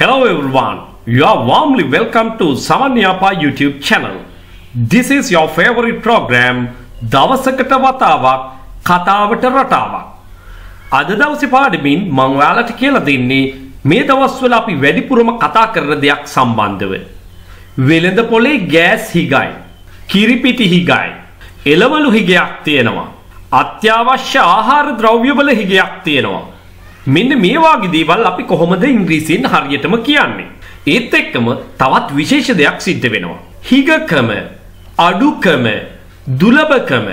Hello everyone. You are warmly welcome to Samanyapa YouTube channel. This is your favorite program දවසකට වතාවක් කතාවට රටාවක්. අද දවසේ පාඩමින් මම ඔයාලට කියලා දෙන්නේ මේ දවස්වල අපි වැඩිපුරම කතා කරන දෙයක් සම්බන්ධව. වෙළඳ පොලේ ගෑස් හිගයි. කිරිපිටි හිගයි. එළවලු හිගයක් තියෙනවා. අත්‍යවශ්‍ය ආහාර ද්‍රව්‍යවල හිගයක් තියෙනවා. මෙන්න මේ වගේ දේවල් අපි කොහොමද ඉංග්‍රීසියෙන් හරියටම කියන්නේ? ඒත් එක්කම තවත් විශේෂ දෙයක් සිද්ධ වෙනවා. හිගකම, අඩුකම, දුලබකම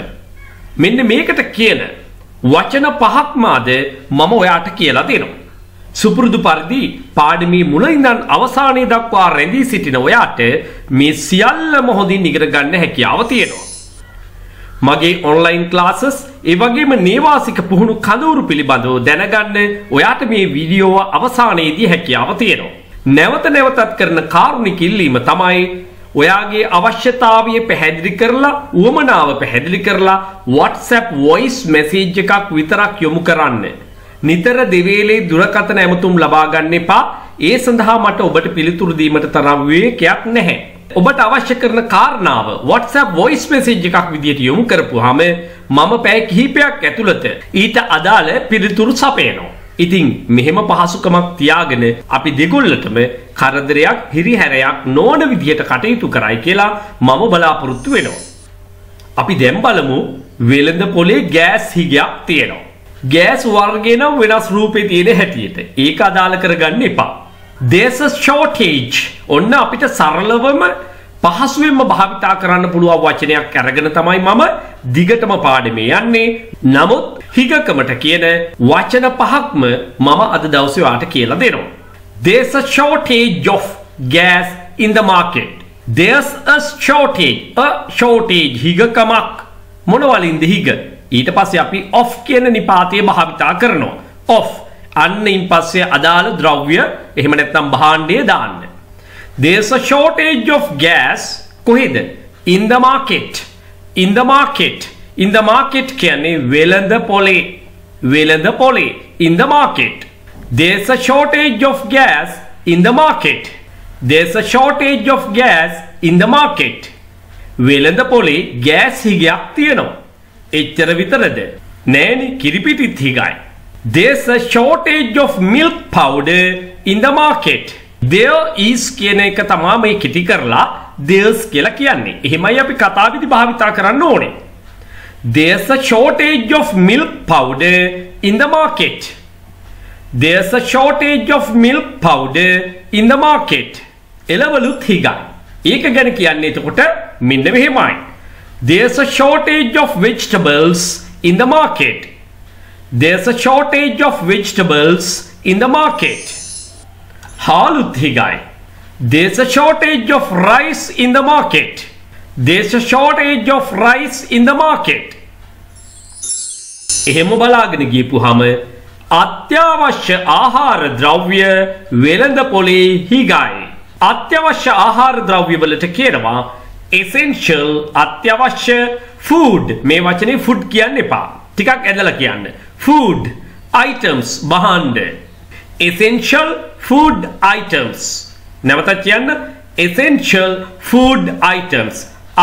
මෙන්න මේකට කියන වචන පහක්ම අද මම ඔයාට කියලා දෙනවා. සුපුරුදු පරිදි පාඩමේ මුල ඉඳන් අවසානයේ දක්වා රැඳී සිටින ඔයාට මේ සියල්ලම හොඳින් ඉගෙන ගන්න හැකියාව තියෙනවා. මගේ ඔන්ලයින් ක්ලාසස් ඒ වගේම නේවාසික පුහුණු කඳවුරු පිළිබඳව දැනගන්න ඔයාට මේ වීඩියෝව අවසානයේදී හැකියාව තියෙනවා. නැවත නැවතත් කරන කාරුණික ඉල්ලීම තමයි ඔයාගේ අවශ්‍යතාවය පැහැදිලි කරලා උවමනාව පැහැදිලි කරලා WhatsApp voice message එකක් විතරක් යොමු කරන්න. නිතර දෙවේලේ දුරකථන ඇමතුම් ලබා ගන්න එපා. ඒ සඳහා මට ඔබට පිළිතුරු දීමට තරම් විවේකයක් නැහැ. ඔබට අවශ්‍ය කරන කාරණාව WhatsApp voice message එකක් විදිහට යොමු කරපුවාම මම පැය කිහිපයක් ඇතුළත ඊට අදාළ පිළිතුරු සපයනවා. ඉතින් මෙහෙම පහසුකමක් තියාගෙන අපි දෙගොල්ලටම කරදරයක් හිරිහැරයක් නොවන විදිහට කටයුතු කරයි කියලා මම බලාපොරොත්තු වෙනවා. අපි දැන් බලමු වෙළඳ පොලේ ගෑස් හිගයක් තියෙනවා. ගෑස් වර්ගය නම් වෙනස් රූපේ තියෙන හැටියට. ඒක අදාළ කරගන්න එපා. There's a shortage ඔන්න අපිට සරලවම පහසුවෙන්ම භාවිතා කරන්න පුළුවන් වචනයක් අරගෙන තමයි මම දිගටම පාඩමේ යන්නේ. නමුත් හිගකමට කියන වචන පහක්ම මම අද දවසේ ඔයාලට කියලා දෙනවා. There's a shortage of gas in the market. There's a shortage. A shortage හිගකමක් මොනවලින්ද හිග? ඊට පස්සේ අපි of කියන නිපාතය භාවිතා කරනවා. of අන්න ඉන් පස්සේ අදාළ ද්‍රව්‍ය එහෙම නැත්නම් භාණ්ඩය දාන්න. There's a shortage of gas කොහෙද? In the market. In the market. In the market කියන්නේ වෙළඳ පොලේ. වෙළඳ පොලේ. In the market. There's a shortage of gas in the market. There's a shortage of gas in the market. වෙළඳ පොලේ gas හිගයක් තියෙනවා. එච්චර විතරද? නෑනේ කිරිපිටිත් හිගයි. There's a shortage of milk powder in the market. There is කියන එක තමා මේ කිටි කරලා there's කියලා කියන්නේ. එහෙමයි අපි කතාවෙදි භාවිතා කරන්න ඕනේ. There's a shortage of milk powder in the market. There's a shortage of milk powder in the market. එළවලුත් හිගයි. ඒක ගැන කියන්නේ එතකොට මෙන්න මෙහෙමයි. There's a shortage of vegetables in the market. There's a shortage of vegetables in the market. Halut higai. There's a shortage of rice in the market. There's a shortage of rice in the market. එහෙම බලාගෙන ගියපුහම අත්‍යවශ්‍ය ආහාර ද්‍රව්‍ය වෙළඳ පොලේ හිගයි. අත්‍යවශ්‍ය ආහාර ද්‍රව්‍ය වලට කියනවා essential අත්‍යවශ්‍ය food මේ වචනේ food කියන්න එපා. ටිකක් ඇදලා කියන්න. Food items බහණ්ඩ essential food items. නැවතත් කියන්න essential food items.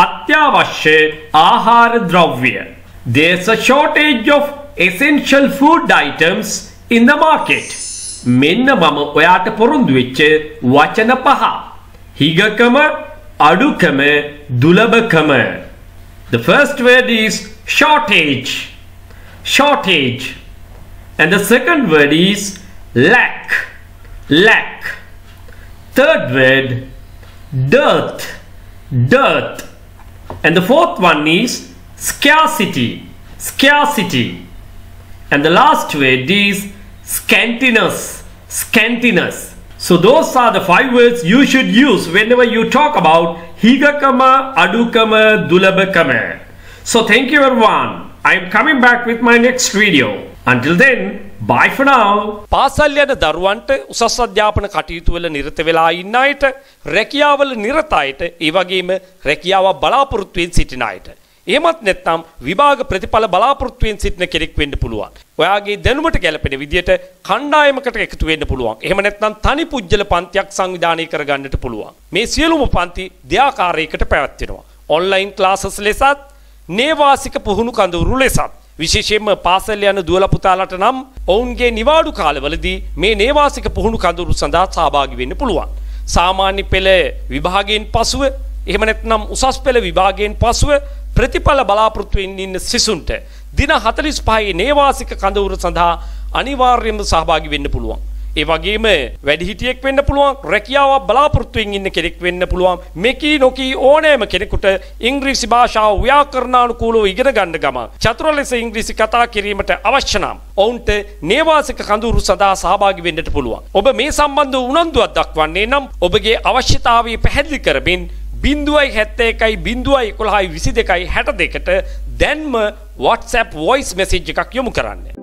අත්‍යවශ්‍ය ආහාර ද්‍රව්‍ය. There's a shortage of essential food items in the market. මෙන්න මම ඔයාට පොරොන්දු වෙච්ච වචන පහ. හිගකම අඩුකම දුලබකම. The first word is shortage. Shortage. And the second word is lack. Lack. Third word, dearth. Dearth. And the fourth one is scarcity. Scarcity. And the last word is scantiness. Scantiness. So those are the five words you should use whenever you talk about higakama, adukama, dulabakama. So thank you everyone. I am coming back with my next video. Until then, bye for now. පාසල් යන දරුවන්ට උසස් අධ්‍යාපන කටයුතු වල නිරත වෙලා ඉන්න අයට රැකියාවල නිරත අයට ඒ වගේම රැකියාව බලාපොරොත්තු වෙමින් සිටින අයට එහෙමත් නැත්නම් විභාග ප්‍රතිඵල බලාපොරොත්තුවෙන් සිටින කෙනෙක් වෙන්න පුළුවන්. ඔයාගේ දැනුමට ගැලපෙන විදියට කණ්ඩායමකට එකතු වෙන්න පුළුවන්. එහෙම නැත්නම් තනි පුජ්‍යල පන්තියක් සංවිධානය කරගන්නට පුළුවන්. මේ සියලුම පන්ති දෙආකාරයකට පැවැත්වෙනවා. ඔන්ලයින් ක්ලාසස් ලෙසත් නේවාසික පුහුණු කඳවුරු ලෙසත් විශේෂයෙන්ම පාසල් යන දුවල පුතාලට නම් ඔවුන්ගේ නිවාඩු කාලවලදී මේ නේවාසික පුහුණු කඳවුරු සඳහා සහභාගී වෙන්න පුළුවන්. සාමාන්‍ය පෙළ විභාගයෙන් පසුව එහෙම නැත්නම් උසස් පෙළ විභාගයෙන් පසුව ප්‍රතිඵල බලාපොරොත්තු වෙන්න ඉන්න සිසුන්ට දින 45 නේවාසික කඳවුර සඳහා අනිවාර්යයෙන්ම සහභාගී වෙන්න පුළුවන්. ඒ වගේම වැඩිහිටියෙක් වෙන්න පුළුවන් රැකියාවක් බලාපොරොත්තුවෙන් ඉන්න කෙනෙක් වෙන්න පුළුවන් මෙකී නොකී ඕනෑම කෙනෙකුට ඉංග්‍රීසි භාෂාව ව්‍යාකරණානුකූලව ඉගෙන ගන්න ගම චතුර ලෙස ඉංග්‍රීසි කතා කිරීමට අවශ්‍ය නම් ඔවුන්ට නේවාසික කඳවුරු සඳහා සහභාගී වෙන්නට පුළුවන්. ඔබ මේ සම්බන්ධ උනන්දුවක් දක්වන්නේ නම් ඔබගේ අවශ්‍යතාවය පැහැදිලි කරමින් බින්දුවයි හැත්ත එකයි බින්දුවයි එකොළහයි විසි දෙකයි හැට දෙකට දැන්ම WhatsApp වොයිස් මෙසිජ් එකක් යොමු කරන්න.